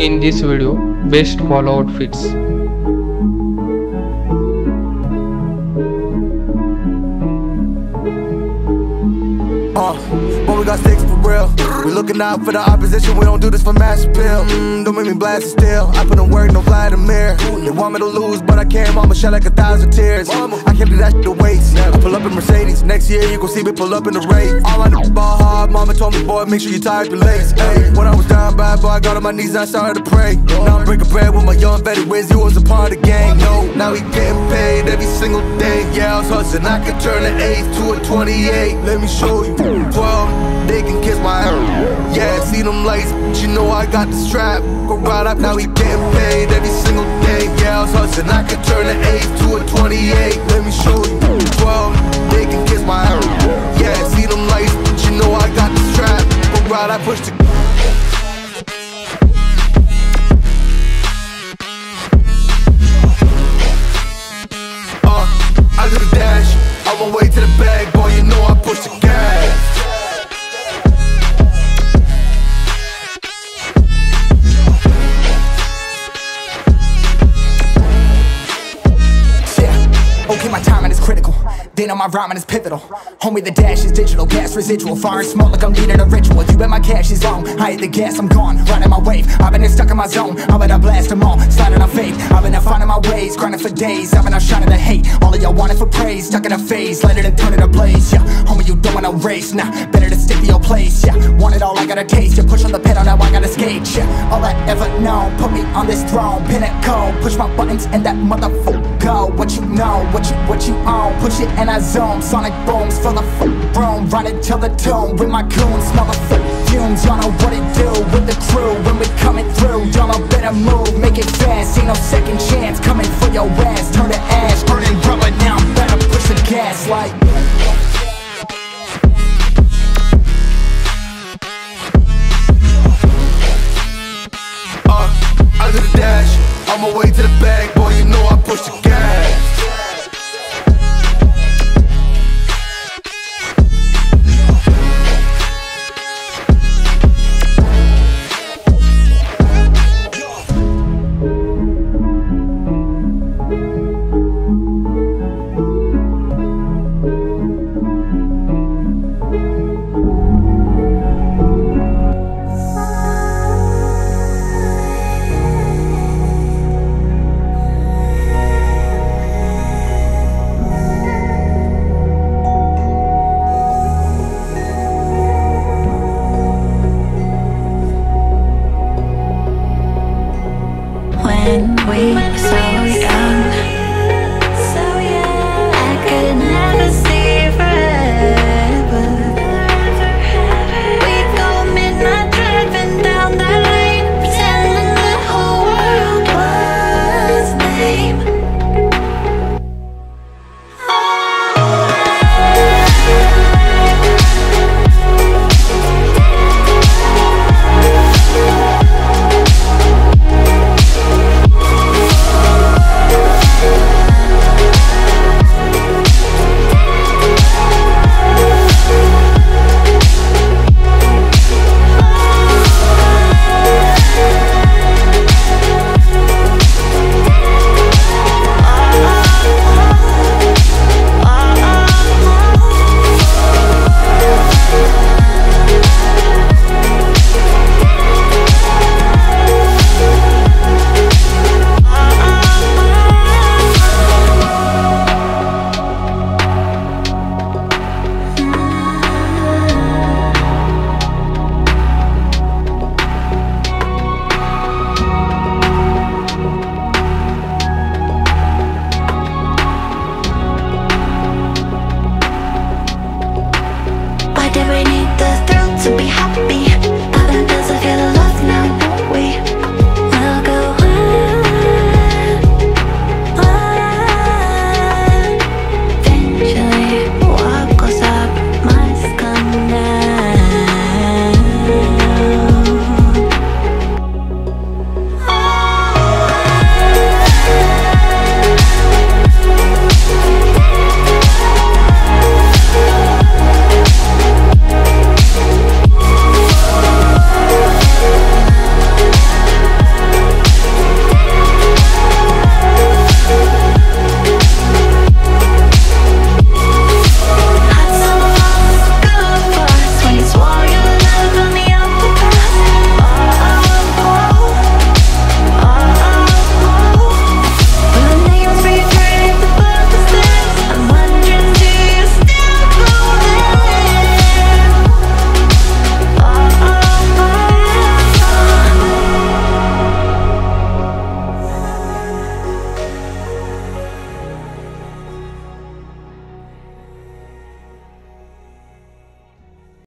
In this video, best polo outfits. Uh, but we got for real. We looking out for the opposition, we don't do this for mass appeal. Mm, don't make me blast it still. I put in work, no Vladimir. They want me to lose, but I can't. Mama shed like a thousand tears. I can't do that shit to waste. I pull up in Mercedes. Next year, you gon' see me pull up in the race. All I know ball hard. Mama told me, boy, make sure you tie up your legs. Hey, when I was down bad, boy, I got on my knees and I started to pray. Now I'm breaking bread with my young vet. Wins, you was a part of the gang. No, now he getting paid every single day. Yeah, I was hustling. I could turn an 8 to a 28. Let me show you. 12, they can kiss my ass. Yeah, see them lights, but you know I got the strap. Go right up, now we getting paid every single day. Yeah, I was hustling. I could turn an 8 to a 28. Let me show you. 12, they can kiss my ass. Yeah, see them lights, but you know I got the strap. Go right, I push the Uh, I do the dash, on my way to the bag, boy, you know I Then on my rhyming is pivotal. Homie, the dash is digital, gas residual. Fire and smoke like I'm leading a ritual. You bet my cash is long. I hit the gas, I'm gone. Riding my wave. I've been stuck in my zone. I bet I blast them all. Sliding on faith. I've been out finding my ways. Grinding for days. I've been out shining the hate. All of y'all wanted for praise. Stuck in a phase. Let it and turn it ablaze. Yeah, homie, you don't wanna race. Nah, better to stick to your place. Yeah, want it all, I gotta taste. You push on the pedal, now I gotta skate. Yeah, all I ever known. Put me on this throne. Pinnacle. Push my buttons and that motherfucker go. What you know, what you, what you own. Push it and I zone. Sonic booms for the f- room. Run it till the tomb with my goons. Motherfucker fumes. Y'all know what it do with the crew when we coming through. Y'all better move, make it fast. Ain't no second chance coming for your ass. Turn to ash, burning rubber. Now I'm better push the gas like. Bag, boy, you know I push the gas. We so to be